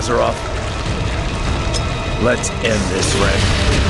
Lazarov, let's end this, Ren.